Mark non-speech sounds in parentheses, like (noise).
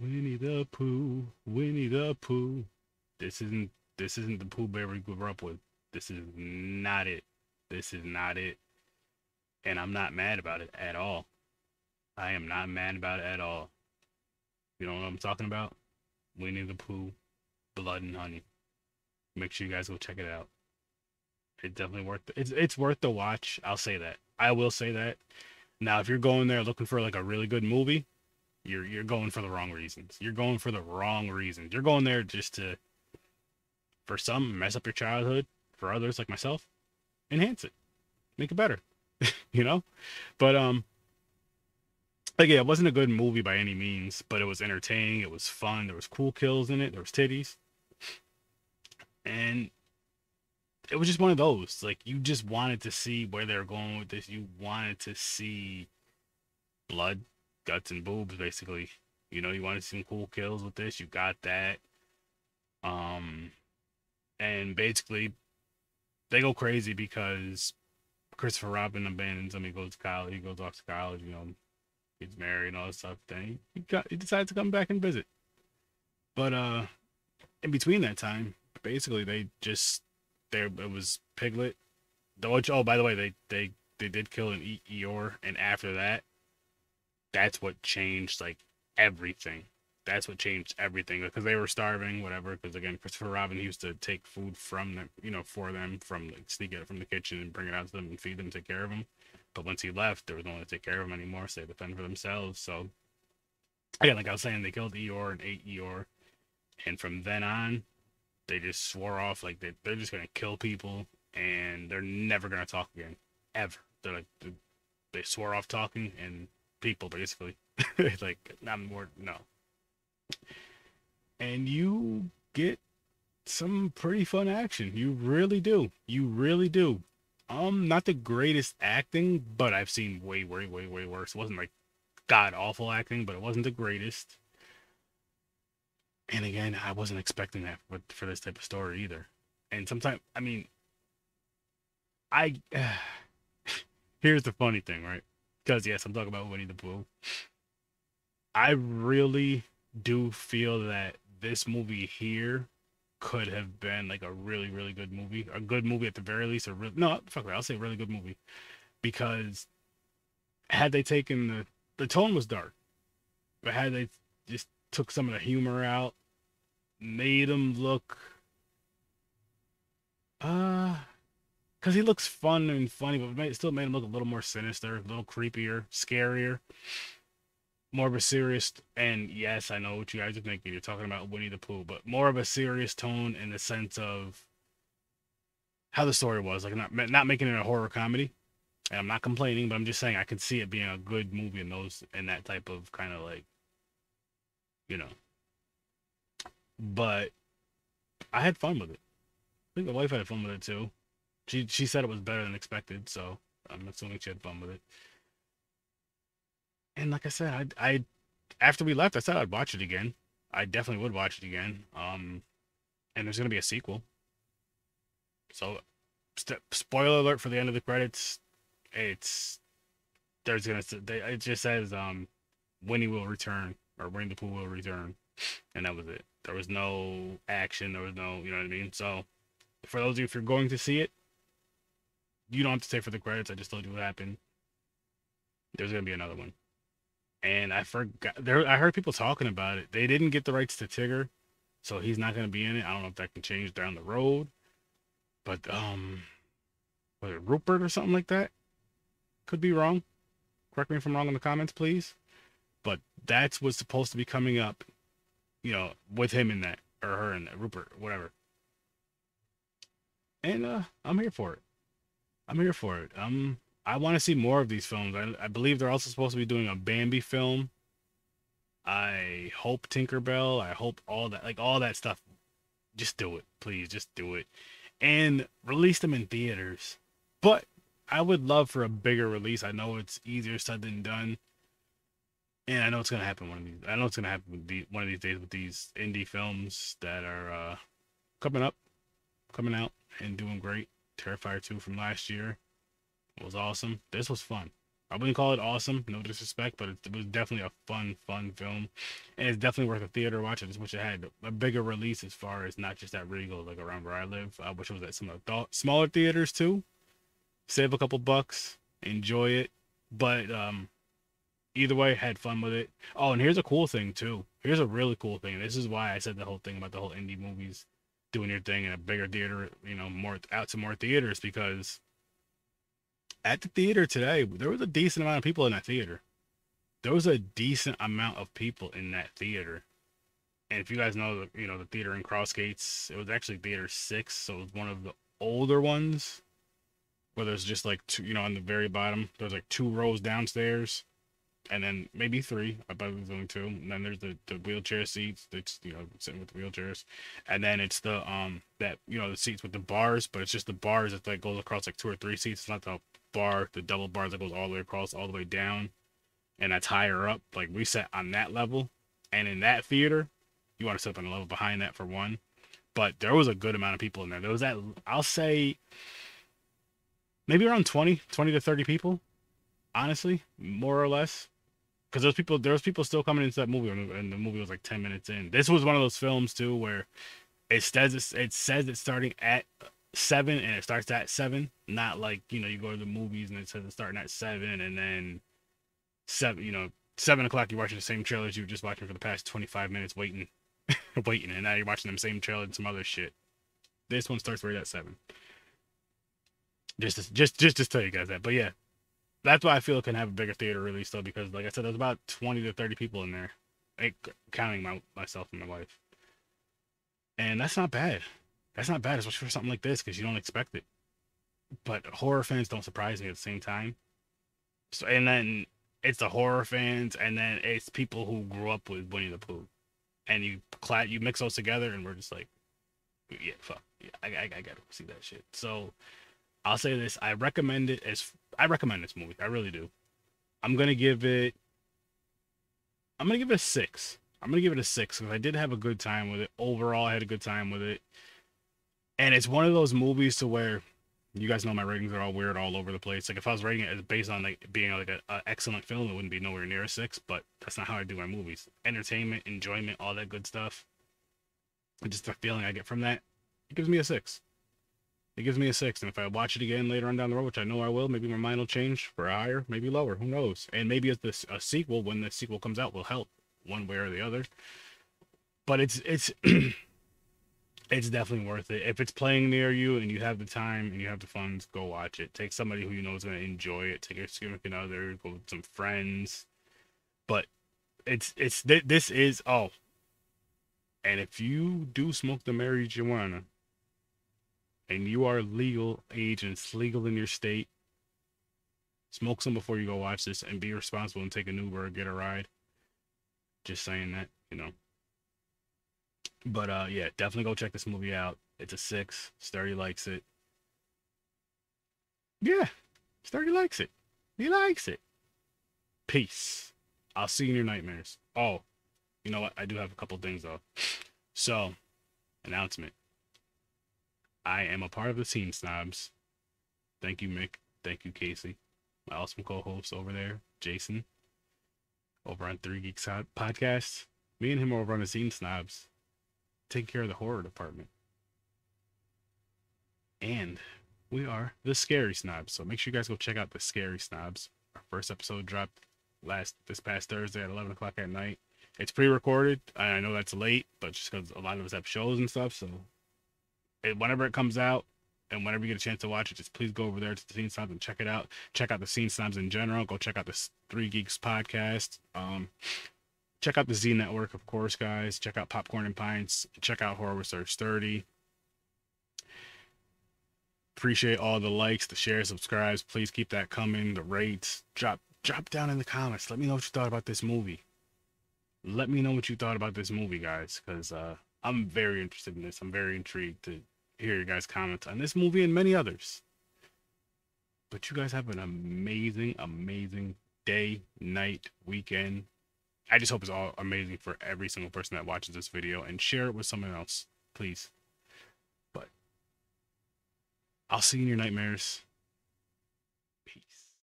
Winnie the Pooh, Winnie the Pooh. This isn't this isn't the Pooh Bear we grew up with. This is not it. This is not it. And I'm not mad about it at all. I am not mad about it at all. You know what I'm talking about? Winnie the Pooh, Blood and Honey. Make sure you guys go check it out. It's definitely worth it's it's worth the watch. I'll say that. I will say that. Now, if you're going there looking for like a really good movie, you're you're going for the wrong reasons. You're going for the wrong reasons. You're going there just to for some mess up your childhood, for others like myself, enhance it. Make it better. (laughs) you know? But um like yeah, it wasn't a good movie by any means, but it was entertaining, it was fun, there was cool kills in it, there was titties. And it was just one of those. Like you just wanted to see where they're going with this. You wanted to see blood, guts, and boobs, basically. You know, you wanted some cool kills with this. You got that. Um, and basically, they go crazy because Christopher Robin abandons him. He goes to college. He goes off to college. You know, gets married and all this stuff. Then he, got he decides to come back and visit. But uh, in between that time, basically they just there it was Piglet. Which oh by the way they they they did kill an e- Eeyore and after that, that's what changed like everything. That's what changed everything because they were starving, whatever. Because again, Christopher Robin used to take food from them, you know, for them from like sneak it from the kitchen and bring it out to them and feed them, take care of them. But once he left, there was no one to take care of them anymore, so they had fend for themselves. So again, like I was saying, they killed Eeyore and ate Eeyore, and from then on, they just swore off like they, they're just gonna kill people and they're never gonna talk again ever they're like they swore off talking and people basically. (laughs) Like not more no. And you get some pretty fun action. You really do. You really do. Um not the greatest acting but i've seen way way way way worse. It wasn't like god awful acting but it wasn't the greatest. And again, I wasn't expecting that for, for this type of story either. And sometimes, I mean, I uh, (sighs) (sighs) here's the funny thing, right? Because yes, I'm talking about Winnie the Pooh. I really do feel that this movie here could have been like a really, really good movie, a good movie at the very least. A real no, fuck it, I'll say really good movie, because had they taken the the tone was dark, but had they just took some of the humor out made him look uh because he looks fun and funny but it still made him look a little more sinister a little creepier scarier more of a serious and yes i know what you guys are thinking you're talking about winnie the pooh but more of a serious tone in the sense of how the story was like not not making it a horror comedy and i'm not complaining but i'm just saying i can see it being a good movie in those in that type of kind of like you know but I had fun with it. I think the wife had fun with it too. She she said it was better than expected, so I'm assuming she had fun with it. And like I said, I I after we left, I said I'd watch it again. I definitely would watch it again. Um, and there's gonna be a sequel. So, st- spoiler alert for the end of the credits. It's there's gonna they, it just says um Winnie will return or Winnie the Pooh will return, and that was it. There was no action. There was no, you know what I mean. So, for those of you if you're going to see it, you don't have to stay for the credits. I just told you what happened. There's gonna be another one, and I forgot. There, I heard people talking about it. They didn't get the rights to Tigger, so he's not gonna be in it. I don't know if that can change down the road, but um, was it Rupert or something like that? Could be wrong. Correct me if I'm wrong in the comments, please. But that's what's supposed to be coming up you know, with him in that or her in that, Rupert, whatever. And uh, I'm here for it. I'm here for it. Um, I want to see more of these films. I, I believe they're also supposed to be doing a Bambi film. I hope Tinkerbell. I hope all that, like all that stuff. Just do it, please. Just do it, and release them in theaters. But I would love for a bigger release. I know it's easier said than done and I know it's gonna happen one of these. I know it's gonna happen with the, one of these days with these indie films that are uh, coming up, coming out, and doing great. Terrifier two from last year was awesome. This was fun. I wouldn't call it awesome, no disrespect, but it, was definitely a fun, fun film, and it's definitely worth a theater watch. I just wish it had a bigger release as far as not just at Regal, like around where I live. I wish it was at some of adult, smaller theaters too. Save a couple bucks, enjoy it, but um, either way, had fun with it. Oh, and here's a cool thing too. Here's a really cool thing. This is why I said the whole thing about the whole indie movies doing your thing in a bigger theater, you know, more out to more theaters because at the theater today, there was a decent amount of people in that theater. There was a decent amount of people in that theater. And if you guys know, the, you know, the theater in Crossgates, it was actually theater six, so it was one of the older ones where there's just like two, you know, on the very bottom, there's like two rows downstairs, and then maybe three. I there's only two. And then there's the, the wheelchair seats that's you know sitting with the wheelchairs, and then it's the um that you know the seats with the bars, but it's just the bars that like goes across like two or three seats. It's not the bar, the double bar that goes all the way across, all the way down, and that's higher up. Like we sat on that level, and in that theater, you want to sit up on the level behind that for one. But there was a good amount of people in there. There was that I'll say maybe around 20, 20 to 30 people, honestly, more or less. Because those people, there was people still coming into that movie, and the movie was like 10 minutes in. This was one of those films too where it says it says it's starting at seven and it starts at seven. Not like you know you go to the movies and it says it's starting at seven and then seven. You know seven o'clock you're watching the same trailers you were just watching for the past 25 minutes waiting, (laughs) waiting, and now you're watching them same trailer and some other shit. This one starts right at seven. Just to, just just to tell you guys that, but yeah, that's why I feel it can have a bigger theater release though because like I said, there's about 20 to 30 people in there, like, counting my myself and my wife, and that's not bad that's not bad, especially for something like this, because you don't expect it. But horror fans don't surprise me at the same time. So and then it's the horror fans, and then it's people who grew up with Winnie the Pooh, and you clat you mix those together, and we're just like, yeah, fuck, yeah, I, I, I gotta see that shit. So I'll say this: I recommend it as I recommend this movie. I really do. I'm gonna give it. I'm gonna give it a six. I'm gonna give it a six because I did have a good time with it. Overall, I had a good time with it and it's one of those movies to where you guys know my ratings are all weird all over the place. Like if I was rating it as based on like being like an excellent film, it wouldn't be nowhere near a six. But that's not how I do my movies. Entertainment, enjoyment, all that good stuff. And just the feeling I get from that, it gives me a six. It gives me a six. And if I watch it again later on down the road, which I know I will, maybe my mind will change for higher, maybe lower. Who knows? And maybe if this a sequel, when the sequel comes out, will help one way or the other. But it's it's (clears throat) it's definitely worth it. If it's playing near you and you have the time and you have the funds, go watch it. Take somebody who you know is going to enjoy it. Take your significant other, go with some friends. But it's it's this is oh. And if you do smoke the marijuana and you are legal age and it's legal in your state, smoke some before you go watch this and be responsible and take an Uber or get a ride. Just saying that, you know. But uh, yeah, definitely go check this movie out. It's a six. Sturdy likes it. Yeah, Sturdy likes it. He likes it. Peace. I'll see you in your nightmares. Oh, you know what? I do have a couple things though. So, announcement. I am a part of the Scene Snobs. Thank you, Mick. Thank you, Casey. My awesome co-host over there, Jason, over on Three Geeks Podcast. Me and him over on the Scene Snobs take care of the horror department. And we are the Scary Snobs. So make sure you guys go check out the Scary Snobs. Our first episode dropped last this past Thursday at 11 o'clock at night. It's pre-recorded. I know that's late, but just because a lot of us have shows and stuff, so whenever it comes out and whenever you get a chance to watch it, just please go over there to the Scene Snobs and check it out. Check out the Scene Snobs in general. Go check out the Three Geeks podcast. Um, check out the Z Network, of course, guys. Check out Popcorn and Pints. Check out Horror Research 30. Appreciate all the likes, the shares, subscribes. Please keep that coming. The rates. Drop drop down in the comments. Let me know what you thought about this movie. Let me know what you thought about this movie, guys, because uh, I'm very interested in this. I'm very intrigued to hear your guys' comments on this movie and many others. But you guys have an amazing, amazing day, night, weekend, I just hope it's all amazing for every single person that watches this video and share it with someone else, please. But I'll see you in your nightmares.